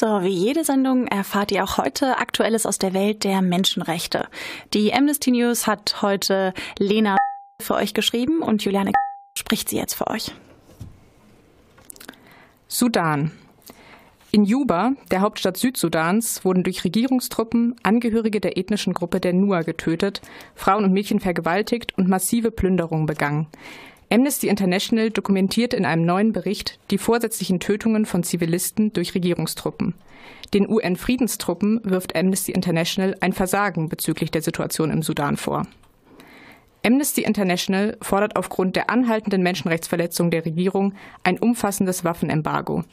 So, wie jede Sendung erfahrt ihr auch heute Aktuelles aus der Welt der Menschenrechte. Die Amnesty News hat heute Lena für euch geschrieben und Juliane spricht sie jetzt für euch. Sudan. In Juba, der Hauptstadt Südsudans, wurden durch Regierungstruppen Angehörige der ethnischen Gruppe der Nua getötet, Frauen und Mädchen vergewaltigt und massive Plünderungen begangen. Amnesty International dokumentiert in einem neuen Bericht die vorsätzlichen Tötungen von Zivilisten durch Regierungstruppen. Den UN-Friedenstruppen wirft Amnesty International ein Versagen bezüglich der Situation im Sudan vor. Amnesty International fordert aufgrund der anhaltenden Menschenrechtsverletzungen der Regierung ein umfassendes Waffenembargo.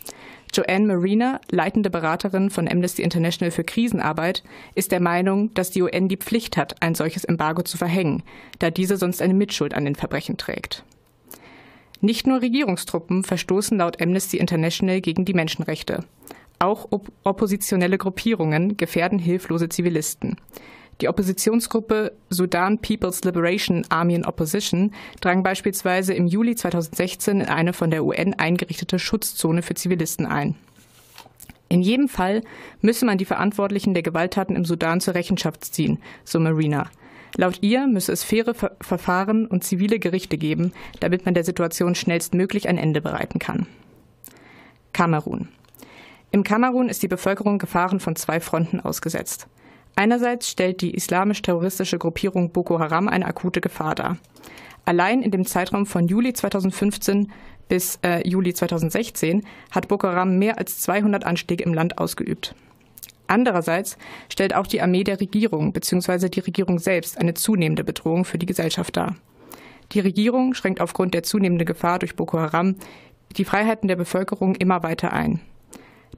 Joanne Marina, leitende Beraterin von Amnesty International für Krisenarbeit, ist der Meinung, dass die UN die Pflicht hat, ein solches Embargo zu verhängen, da diese sonst eine Mitschuld an den Verbrechen trägt. Nicht nur Regierungstruppen verstoßen laut Amnesty International gegen die Menschenrechte. Auch op oppositionelle Gruppierungen gefährden hilflose Zivilisten. Die Oppositionsgruppe Sudan People's Liberation Army in Opposition drang beispielsweise im Juli 2016 in eine von der UN eingerichtete Schutzzone für Zivilisten ein. In jedem Fall müsse man die Verantwortlichen der Gewalttaten im Sudan zur Rechenschaft ziehen, so Marina. Laut ihr müsse es faire Ver Verfahren und zivile Gerichte geben, damit man der Situation schnellstmöglich ein Ende bereiten kann. Kamerun. Im Kamerun ist die Bevölkerung Gefahren von zwei Fronten ausgesetzt. Einerseits stellt die islamisch-terroristische Gruppierung Boko Haram eine akute Gefahr dar. Allein in dem Zeitraum von Juli 2015 bis äh, Juli 2016 hat Boko Haram mehr als 200 Anschläge im Land ausgeübt. Andererseits stellt auch die Armee der Regierung bzw. die Regierung selbst eine zunehmende Bedrohung für die Gesellschaft dar. Die Regierung schränkt aufgrund der zunehmenden Gefahr durch Boko Haram die Freiheiten der Bevölkerung immer weiter ein.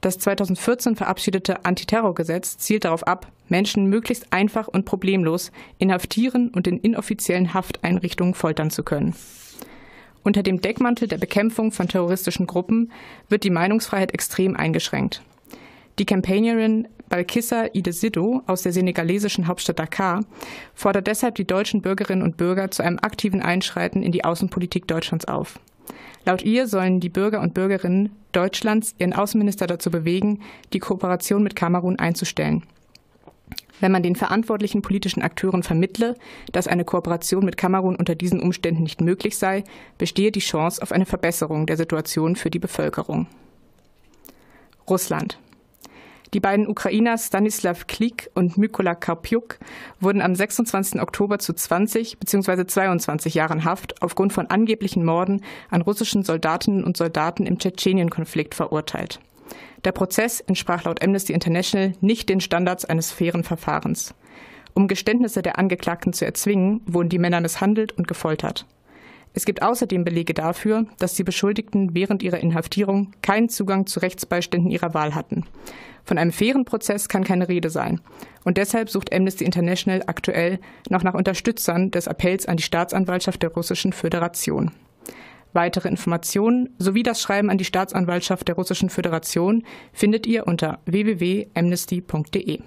Das 2014 verabschiedete Antiterrorgesetz zielt darauf ab, Menschen möglichst einfach und problemlos inhaftieren und in inoffiziellen Hafteinrichtungen foltern zu können. Unter dem Deckmantel der Bekämpfung von terroristischen Gruppen wird die Meinungsfreiheit extrem eingeschränkt. Die Campaignerin Balkissa Idesido aus der senegalesischen Hauptstadt Dakar fordert deshalb die deutschen Bürgerinnen und Bürger zu einem aktiven Einschreiten in die Außenpolitik Deutschlands auf. Laut ihr sollen die Bürger und Bürgerinnen Deutschlands ihren Außenminister dazu bewegen, die Kooperation mit Kamerun einzustellen. Wenn man den verantwortlichen politischen Akteuren vermittle, dass eine Kooperation mit Kamerun unter diesen Umständen nicht möglich sei, bestehe die Chance auf eine Verbesserung der Situation für die Bevölkerung. Russland. Die beiden Ukrainer Stanislav Klik und Mykola Karpiuk wurden am 26. Oktober zu 20 bzw. 22 Jahren Haft aufgrund von angeblichen Morden an russischen Soldatinnen und Soldaten im Tschetschenien-Konflikt verurteilt. Der Prozess entsprach laut Amnesty International nicht den Standards eines fairen Verfahrens. Um Geständnisse der Angeklagten zu erzwingen, wurden die Männer misshandelt und gefoltert. Es gibt außerdem Belege dafür, dass die Beschuldigten während ihrer Inhaftierung keinen Zugang zu Rechtsbeiständen ihrer Wahl hatten. Von einem fairen Prozess kann keine Rede sein. Und deshalb sucht Amnesty International aktuell noch nach Unterstützern des Appells an die Staatsanwaltschaft der Russischen Föderation. Weitere Informationen sowie das Schreiben an die Staatsanwaltschaft der Russischen Föderation findet ihr unter www.amnesty.de.